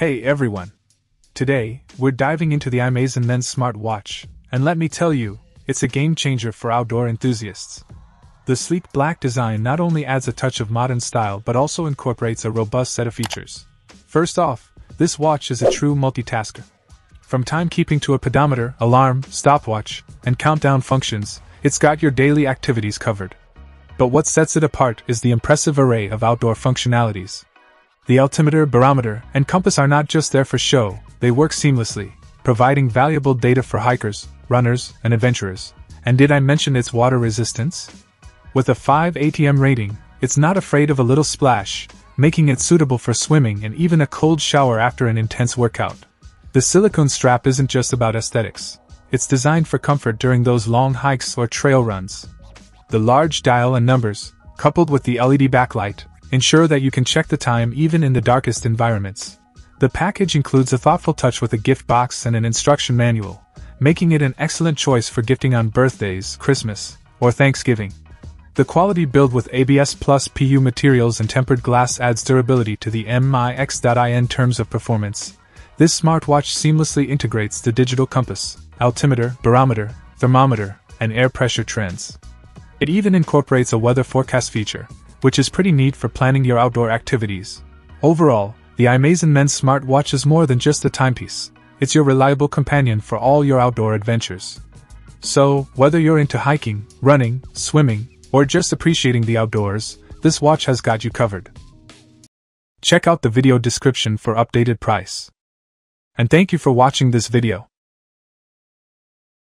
Hey everyone! Today, we're diving into the AIMAISEN Men's Smartwatch, and let me tell you, it's a game changer for outdoor enthusiasts. The sleek black design not only adds a touch of modern style but also incorporates a robust set of features. First off, this watch is a true multitasker. From timekeeping to a pedometer, alarm, stopwatch, and countdown functions, it's got your daily activities covered. But what sets it apart is the impressive array of outdoor functionalities. The altimeter, barometer, and compass are not just there for show, they work seamlessly, providing valuable data for hikers, runners, and adventurers. And did I mention its water resistance? With a 5 ATM rating, it's not afraid of a little splash, making it suitable for swimming and even a cold shower after an intense workout. The silicone strap isn't just about aesthetics. It's designed for comfort during those long hikes or trail runs. The large dial and numbers, coupled with the LED backlight, ensure that you can check the time even in the darkest environments. The package includes a thoughtful touch with a gift box and an instruction manual, making it an excellent choice for gifting on birthdays, Christmas, or Thanksgiving. The quality build with ABS Plus PU materials and tempered glass adds durability to the MIX.IN terms of performance. This smartwatch seamlessly integrates the digital compass, altimeter, barometer, thermometer, and air pressure trends. It even incorporates a weather forecast feature, which is pretty neat for planning your outdoor activities. Overall, the AIMAISEN Men's smartwatch is more than just a timepiece. It's your reliable companion for all your outdoor adventures. So, whether you're into hiking, running, swimming, or just appreciating the outdoors, this watch has got you covered. Check out the video description for updated price. And thank you for watching this video.